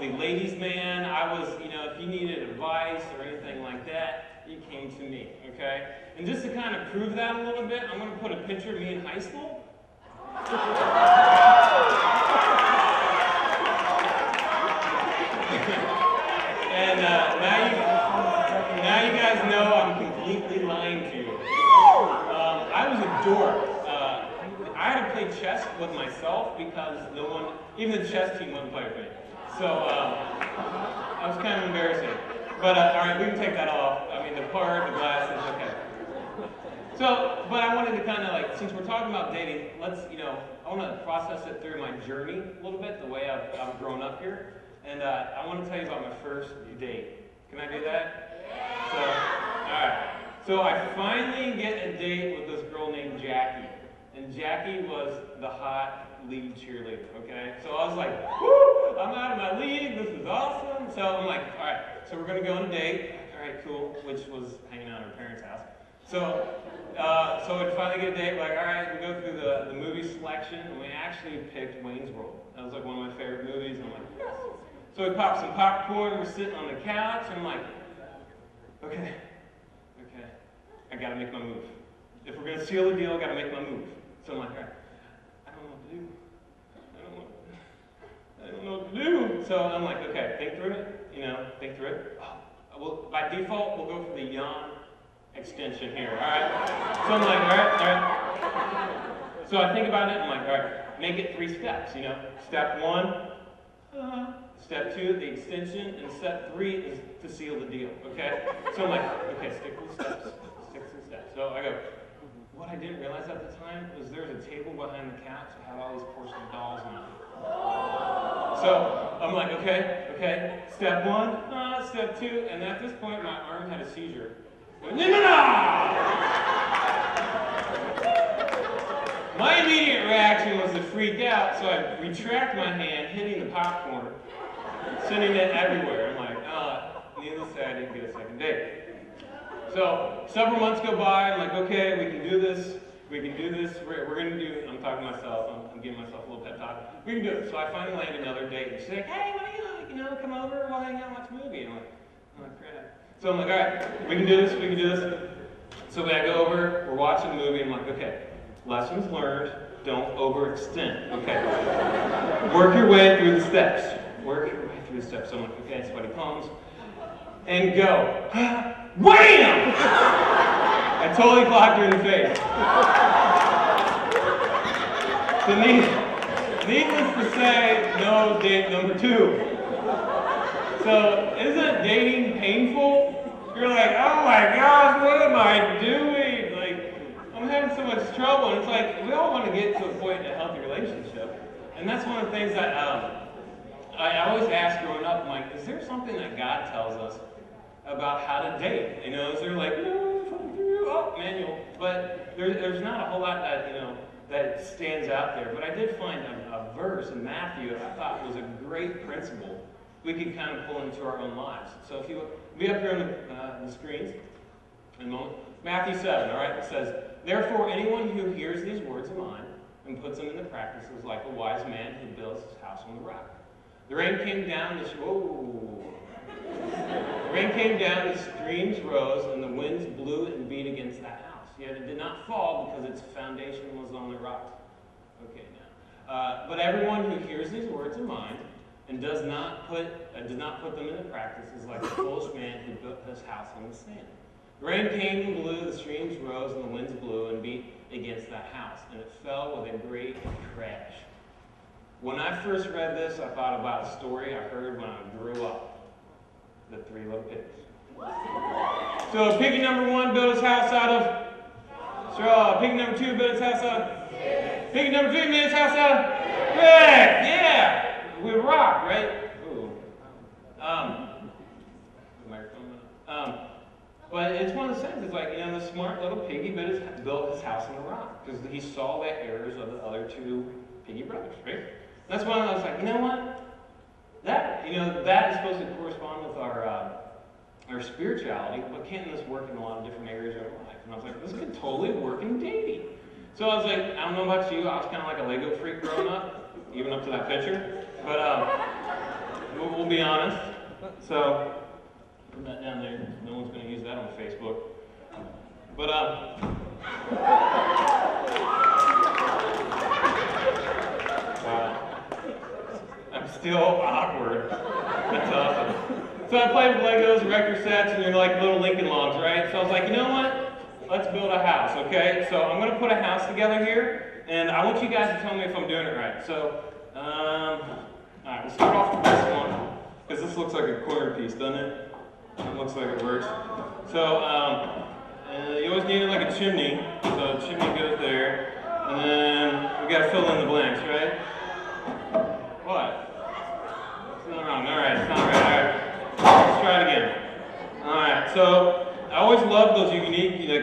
the ladies' man. I was, you know, if you needed advice or anything like that, you came to me, okay? And just to kind of prove that a little bit, I'm going to put a picture of me in high school. and uh, now you now you guys know I'm completely lying to you. Um, I was a dork. Uh, I had to play chess with myself because no one, even the chess team wouldn't play with me. So I was kind of embarrassing. But uh, all right, we can take that off. I mean, the part, the glasses, okay. So, but I wanted to kind of like, since we're talking about dating, let's, you know, I want to process it through my journey a little bit, the way I've, I've grown up here. And uh, I want to tell you about my first date. Can I do that? So, all right. So I finally get a date with this girl named Jackie. And Jackie was the hot lead cheerleader, okay? So I was like, woo, I'm out of my league, this is awesome. So I'm like, all right, so we're gonna go on a date. All right, cool, which was hanging out at her parents' house. So, uh, so we'd finally get a date, like, all right, we go through the, the movie selection, and we actually picked Wayne's World. That was like one of my favorite movies, and I'm like, yes. So we pop some popcorn, we're sitting on the couch, and I'm like, okay, okay, I gotta make my move. If we're gonna seal the deal, I gotta make my move. So I'm like, I don't know what to do. I don't know, I don't know what to do. So I'm like, okay, think through it, you know, think through it. Oh, well, by default, we'll go for the yawn extension here, all right? So I'm like, all right, all right. So I think about it, I'm like, all right, make it three steps, you know? Step one, uh, step two, the extension, and step three is to seal the deal, okay? So I'm like, okay, stick with the steps, stick to the steps. So I go, didn't realize at the time was there was a table behind the couch that had all these porcelain dolls on it. So I'm like, okay, okay, step one, uh, step two, and at this point my arm had a seizure. My immediate reaction was to freak out, so I retract my hand, hitting the popcorn, sending it everywhere. I'm like, uh, needless to say, I didn't get a second date. So several months go by, I'm like, okay, we can do this, we can do this, we're, we're gonna do, it. I'm talking to myself, I'm, I'm giving myself a little pep talk, we can do it. So I finally land another date, and she's like, hey, why don't you, you know, come over, we'll hang out and watch a movie. And I'm like, oh crap. So I'm like, all right, we can do this, we can do this. So when I go over, we're watching a movie, I'm like, okay, lessons learned, don't overextend, okay? Work your way through the steps. Work your way through the steps. So I'm like, okay, sweaty palms. And go. Wham! I totally clocked her in the face. So need, needless to say, no date number two. So isn't dating painful? You're like, oh my gosh, what am I doing? Like, I'm having so much trouble. And it's like, we all want to get to a point in a healthy relationship. And that's one of the things that um, I always ask growing up, I'm like, is there something that God tells us about how to date? You know, is there like, oh, manual? But there, there's not a whole lot that, you know, that stands out there. But I did find a, a verse in Matthew that I thought was a great principle we can kind of pull into our own lives. So if you look, be up here on the, uh, the screens in a moment. Matthew 7, all right, it says, Therefore, anyone who hears these words of mine and puts them into practice is like a wise man who builds his house on the rock. The rain came down, this, whoa. The rain came down, the streams rose, and the winds blew and beat against that house. Yet it did not fall because its foundation was on the rock. Okay, now. Uh, but everyone who hears these words of mine and does not put uh, does not put them into practice is like a foolish man who built his house on the sand. The rain came and blew, the streams rose, and the winds blew and beat against that house, and it fell with a great crash. When I first read this, I thought about a story I heard when I grew up. The three little pigs. So piggy number one built his house out of straw. Piggy number two built his house out of Piggy number three made his house out of brick. Yeah we rock, right? Ooh. Um, um, but it's one of the things. It's like you know, the smart little piggy built his, built his house on the rock because he saw the errors of the other two piggy brothers, right? That's why I was like, you know what? That you know that is supposed to correspond with our uh, our spirituality, but can't this work in a lot of different areas of our life? And I was like, this could totally work in dating. So I was like, I don't know about you, I was kind of like a Lego freak growing up, even up to that picture. But we'll, we'll, we'll be honest. So, put that down there. No one's going to use that on Facebook. But, um, wow. I'm still awkward. That's awesome. So I played with Legos, record sets, and they're like little Lincoln logs, right? So I was like, you know what? Let's build a house, okay? So I'm gonna put a house together here, and I want you guys to tell me if I'm doing it right. So, um, all right, we'll start off with this one, because this looks like a corner piece, doesn't it? It looks like it works. So, um, uh, you always need like a chimney, so the chimney goes there, and then we gotta fill in the blanks, right? What? It's not wrong. All right, it's not right. All right. Let's try it again. All right. So I always love those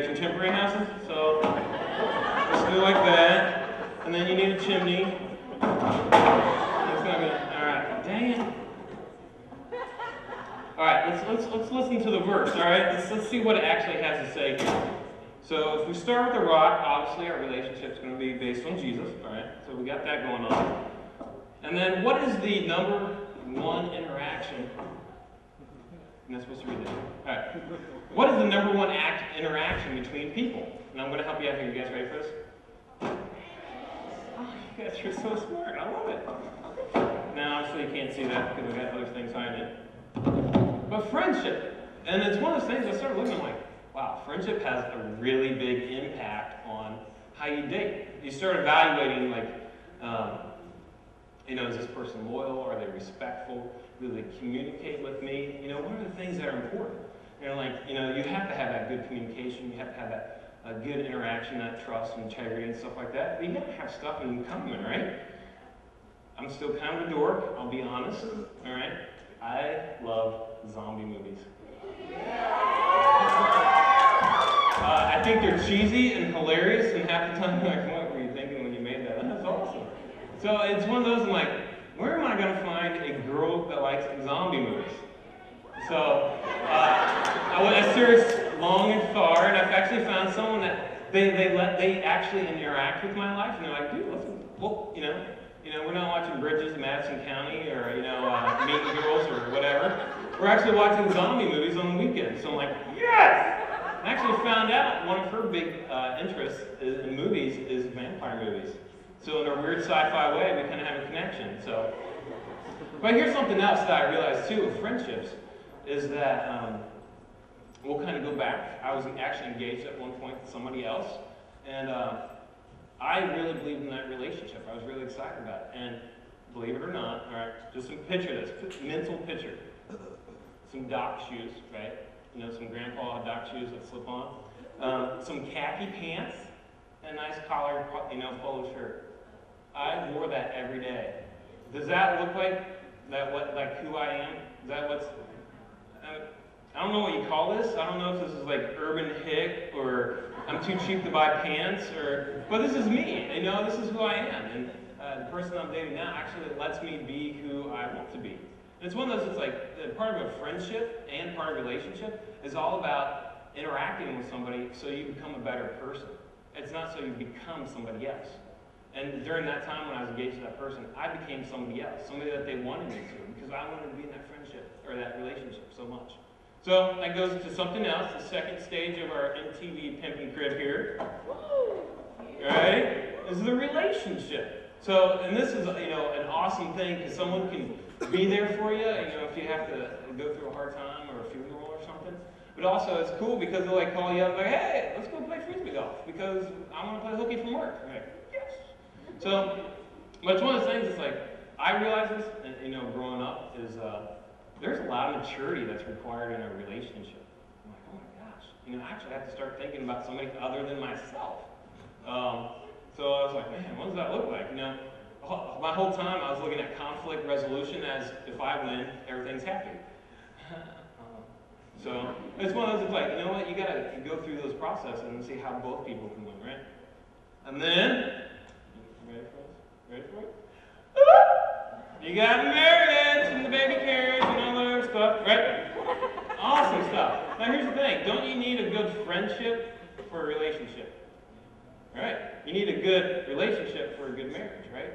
contemporary houses. So let's do like that, and then you need a chimney. It's not gonna. All right. Dang it. All right. Let's let's let's listen to the verse. All right. Let's let's see what it actually has to say here. So if we start with the rock, obviously our relationship's going to be based on Jesus. All right. So we got that going on. And then what is the number one interaction? And that's supposed to read that. All right. What is the number one act interaction between people? And I'm going to help you out here. You guys ready for this? Oh, you guys are so smart. I love it. Now, obviously, you can't see that because we've got other things hiding it. But friendship. And it's one of those things I started looking like, wow, friendship has a really big impact on how you date. You start evaluating, like, um, you know, is this person loyal? Are they respectful? They communicate with me? You know, what are the things that are important? You know, like, you know, you have to have that good communication. You have to have that good interaction, that trust and integrity and stuff like that. But you gotta have stuff in common, right? I'm still kind of a dork, I'll be honest. All right? I love zombie movies. Uh, I think they're cheesy and hilarious, and half the time, I'm like, what were you thinking when you made that? That's awesome. So it's one of those, I'm like, where am I going to find a girl that likes zombie movies? So uh, I went, I searched long and far, and I've actually found someone that they, they let they actually interact with my life, and they're like, dude, let's, well, you know, you know, we're not watching Bridges in Madison County or you know, uh, Mean Girls or whatever. We're actually watching zombie movies on the weekend. So I'm like, yes! I actually found out one of her big uh, interests in movies is vampire movies. So in a weird sci-fi way, we kind of have a connection. So, but here's something else that I realized too with friendships is that um, we'll kind of go back. I was actually engaged at one point to somebody else, and uh, I really believed in that relationship. I was really excited about it. And believe it or not, all right, just some picture this, mental picture. Some dock shoes, right? You know, some grandpa dock shoes that slip on. Um, some khaki pants, and a nice collared, you know, polo shirt. I wore that every day. Does that look like that? What like who I am? Is that what's? Uh, I don't know what you call this. I don't know if this is like urban hick or I'm too cheap to buy pants or. But this is me. You know, this is who I am, and uh, the person I'm dating now actually lets me be who I want to be. And it's one of those. It's like uh, part of a friendship and part of a relationship is all about interacting with somebody so you become a better person. It's not so you become somebody else. And during that time when I was engaged to that person, I became somebody else, somebody that they wanted me to, because I wanted to be in that friendship or that relationship so much. So that goes to something else, the second stage of our MTV pimping crib here. Right? Is the relationship. So, and this is, you know, an awesome thing because someone can be there for you, you know, if you have to go through a hard time or a funeral or something. But also, it's cool because they'll like call you up, like, hey, let's go play frisbee golf because I want to play hooky from work. Yes. So, but it's one of those things. It's like I realize this, and, you know, growing up is uh, there's a lot of maturity that's required in a relationship. I'm like, oh my gosh, you know, I actually have to start thinking about somebody other than myself. Um, so I was like, man, what does that look like? You know, my whole time I was looking at conflict resolution as if I win, everything's happy. so it's one of those. It's like, you know what? You gotta go through those processes and see how both people can win, right? And then Ready for this? Ready for it? You got marriage and the baby carriage and all that other stuff, right? Awesome stuff. Now here's the thing. Don't you need a good friendship for a relationship? Right? You need a good relationship for a good marriage, right?